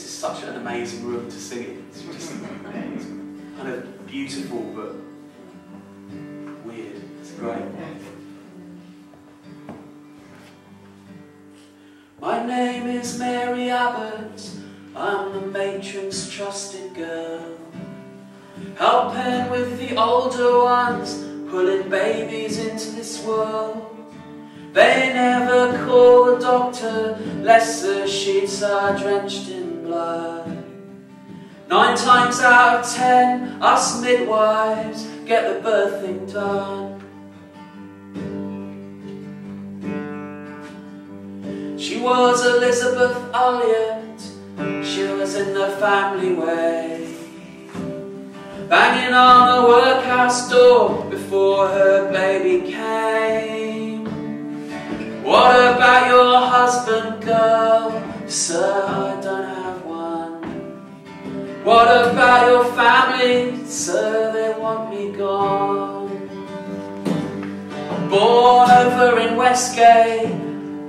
this is such an amazing room to sing in. It's just kind of beautiful but weird. It's great. My name is Mary Abbott. I'm the matron's trusted girl. Helping with the older ones, pulling babies into this world. They never call the doctor, lest the sheets are drenched in blood. Nine times out of ten, us midwives get the birthing done. She was Elizabeth Ulyatt, she was in the family way. Banging on the workhouse door before her baby came. What about your husband, girl? Sir, I don't. What about your family? Sir, they want me gone. Born over in Westgate,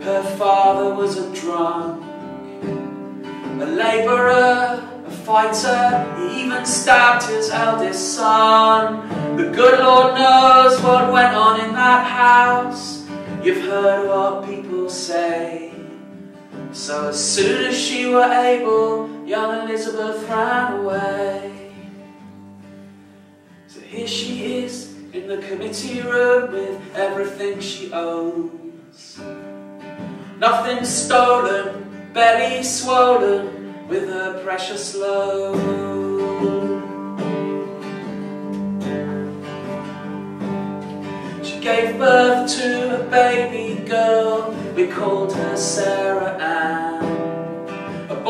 her father was a drunk. A labourer, a fighter, he even stabbed his eldest son. The good Lord knows what went on in that house. You've heard what people say. So as soon as she were able, young Elizabeth ran away. So here she is in the committee room with everything she owns. Nothing stolen, belly swollen with her precious load. She gave birth to a baby girl, we called her Sarah Ann.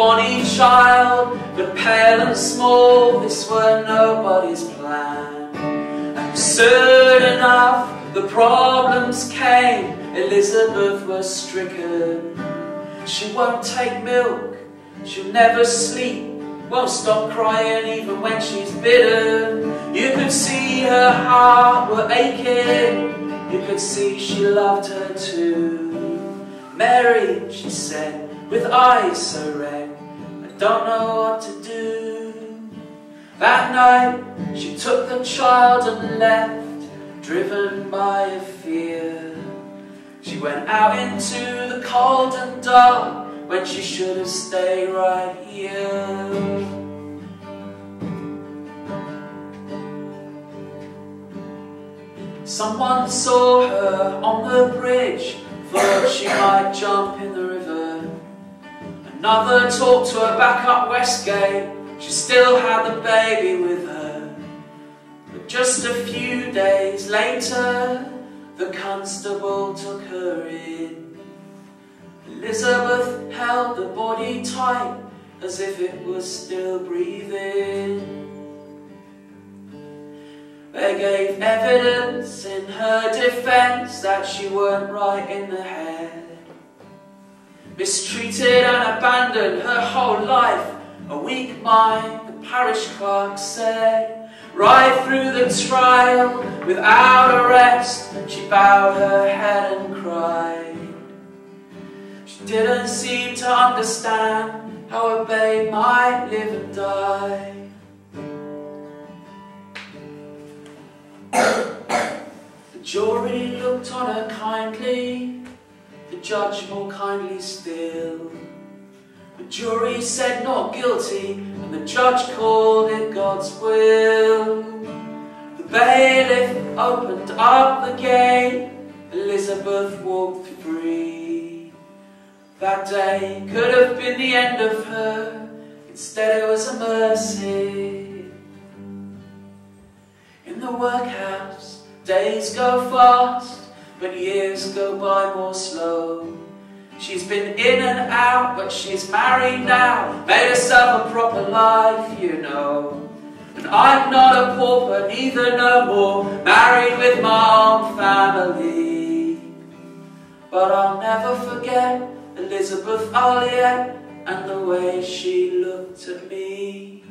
Bonny child, but pale and small, this were nobody's plan. And soon enough, the problems came, Elizabeth was stricken. She won't take milk, she'll never sleep, won't stop crying even when she's bitten. You could see her heart were aching, you could see she loved her too. Mary, she said, with eyes so red, I don't know what to do. That night, she took the child and left, driven by a fear. She went out into the cold and dark when she should have stayed right here. Someone saw her on the bridge, thought she might jump in. Another talked to her back up Westgate, she still had the baby with her. But just a few days later, the constable took her in. Elizabeth held the body tight, as if it was still breathing. They gave evidence in her defence that she weren't right in the head. Mistreated and abandoned her whole life, a weak mind, the parish clerk said. Right through the trial, without a rest, she bowed her head and cried. She didn't seem to understand how a babe might live and die. the jury looked on her kindly, judge more kindly still. The jury said not guilty, and the judge called it God's will. The bailiff opened up the gate, Elizabeth walked free. That day could have been the end of her, instead it was a mercy In the workhouse. Days go fast, but years go by more slow. She's been in and out, but she's married now. Made herself a proper life, you know. And I'm not a pauper, neither no more. Married with my own family. But I'll never forget Elizabeth Ulyatt and the way she looked at me.